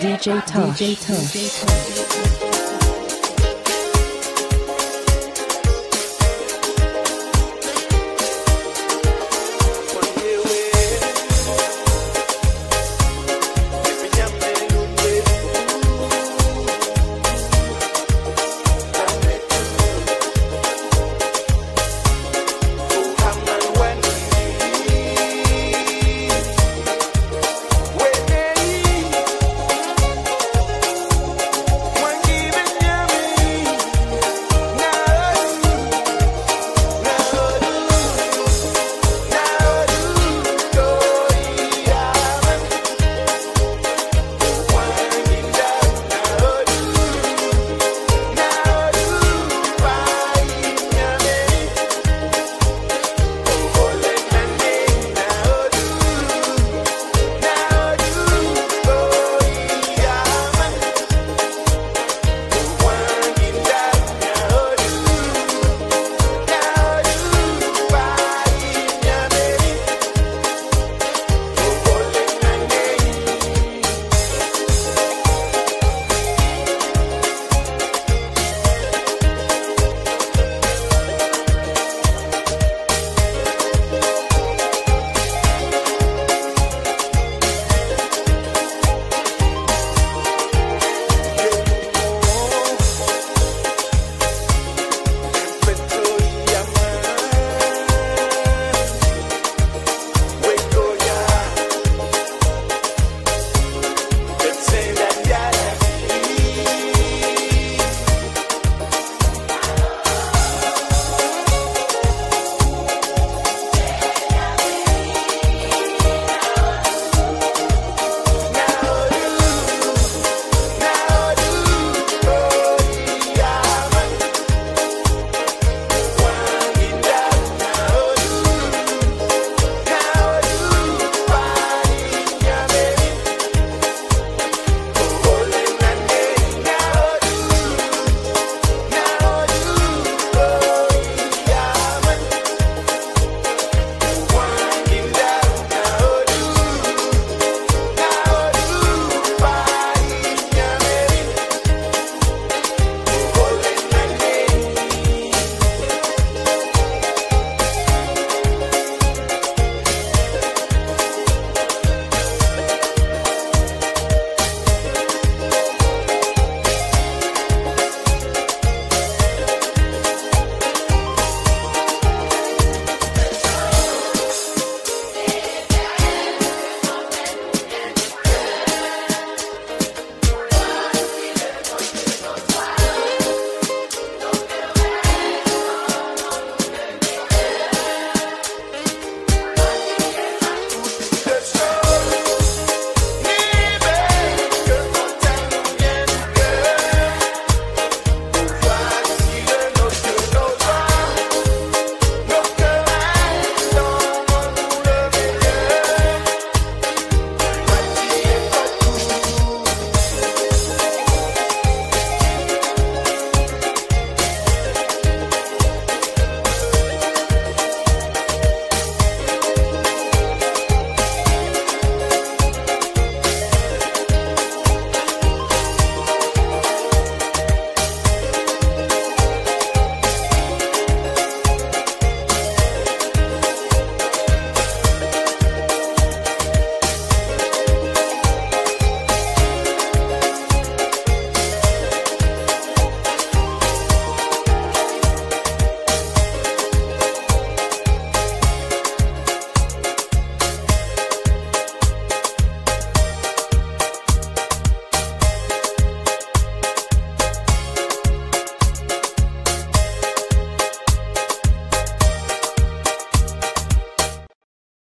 DJ Tosh. DJ Tosh.